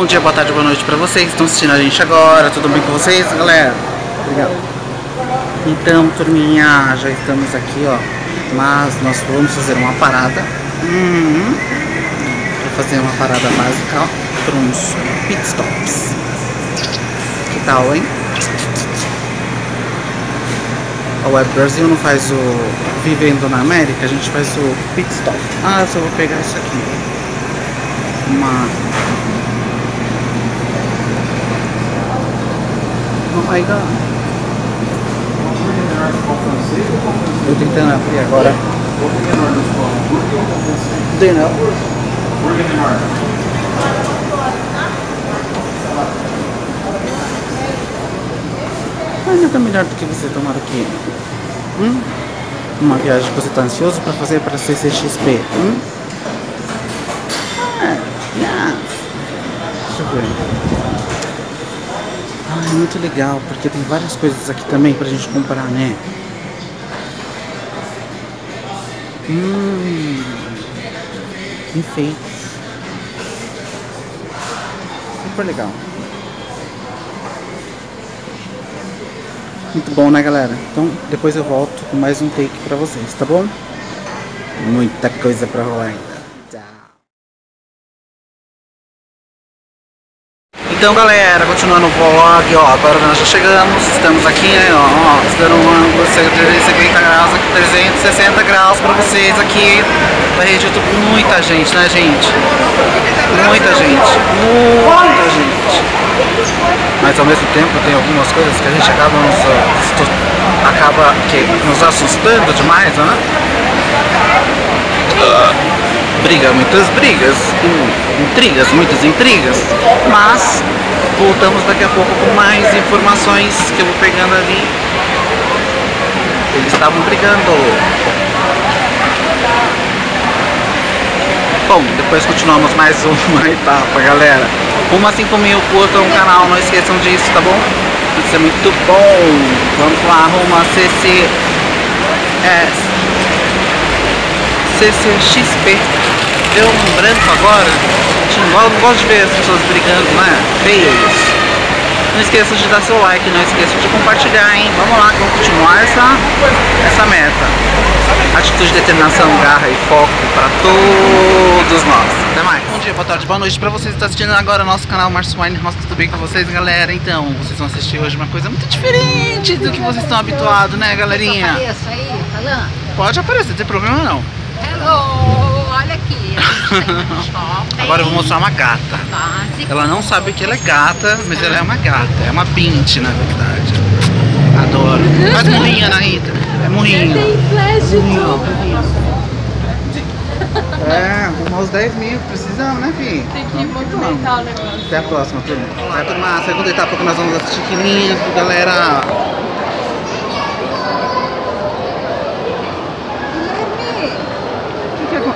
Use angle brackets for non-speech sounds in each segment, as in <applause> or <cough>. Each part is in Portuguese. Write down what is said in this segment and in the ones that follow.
Bom dia, boa tarde, boa noite pra vocês que estão assistindo a gente agora. Tudo bem com vocês, galera? Obrigado. Então, turminha, já estamos aqui, ó. Mas nós vamos fazer uma parada. Uhum. Vou fazer uma parada básica, ó. Por uns pit stops. Que tal, hein? A Web Brasil não faz o Vivendo na América, a gente faz o pit stop. Ah, só vou pegar isso aqui. Uma My god. Eu tentando abrir agora. Do you know? Ah, não tá melhor do que você tomar aqui. Hum? Uma viagem que você está ansioso para fazer para CCXP. Hum? Ah, yeah. Deixa eu ver. Ah, é muito legal, porque tem várias coisas aqui também pra gente comprar, né? Hum, enfeites. Super legal. Muito bom, né, galera? Então, depois eu volto com mais um take pra vocês, tá bom? Muita coisa pra rolar Então galera, continuando o vlog, ó, agora nós já chegamos, estamos aqui, né, ó, ó dando um ângulo 350 graus, aqui 360 graus pra vocês aqui da rede YouTube, muita gente, né gente? Muita gente, muita gente. Mas ao mesmo tempo tem algumas coisas que a gente acaba nos, acaba que, nos assustando demais, né? Uh briga, muitas brigas, intrigas, muitas intrigas, mas voltamos daqui a pouco com mais informações que eu vou pegando ali. Eles estavam brigando. Bom, depois continuamos mais uma <laughs> etapa, galera. Uma 5 mil, curtam o canal, não esqueçam disso, tá bom? Isso é muito bom. Vamos lá, rumo a CC. É, CCXP. Deu um branco agora. Eu não gosto de ver as pessoas brigando, né? Feio isso. Não esqueça de dar seu like, não esqueça de compartilhar, hein? Vamos lá, vamos continuar essa, essa meta. Atitude, determinação, garra e foco para todos nós. Até mais. Bom dia, boa tarde, boa noite para vocês que estão assistindo agora o nosso canal Márcio Wine House. Tudo bem com vocês, galera? Então, vocês vão assistir hoje uma coisa muito diferente do que vocês estão habituados, né, galerinha? aí, falando? Pode aparecer, não tem problema não. Hello, olha aqui. <laughs> Agora eu vou mostrar uma gata. Básico. Ela não sabe que ela é gata, mas ela é uma gata. É uma bint, na verdade. Adoro. Faz morrinha, Ana Rita. É morrinho. Tem flash <laughs> É, arrumar os 10 mil, precisamos, né, filho? Tem que movimentar o negócio. Até a próxima, turma. Vai, turma, segunda etapa que nós vamos assistir que lindo, galera.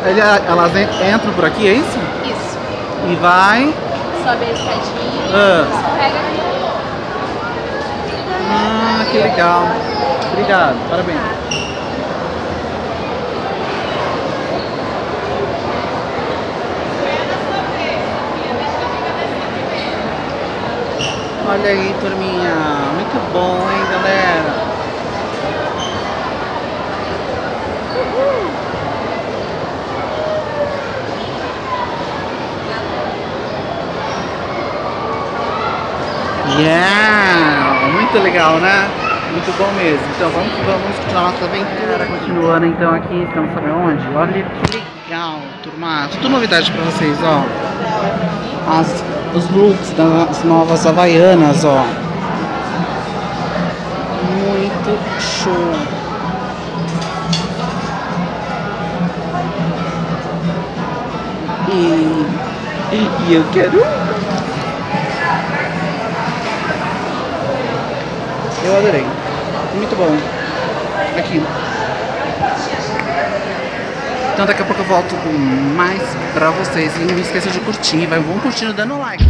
Ele, elas entram por aqui, é isso? Isso. E vai. Sobe a escadinha. Ah. Escorrega aqui. Ah, que legal. Obrigado, parabéns. Olha aí, turminha. Muito bom, hein, galera? Yeah! Muito legal, né? Muito bom mesmo. Então vamos vamos continuar nossa aventura. Continuando então aqui, estamos sabe onde? Olha que legal, turma. Tudo novidade pra vocês, ó. As, os looks das novas havaianas, ó. Muito show. E, e eu quero Eu adorei. Muito bom. Aqui. Então daqui a pouco eu volto com mais pra vocês. E não esqueça de curtir. Vai, vão curtindo dando like.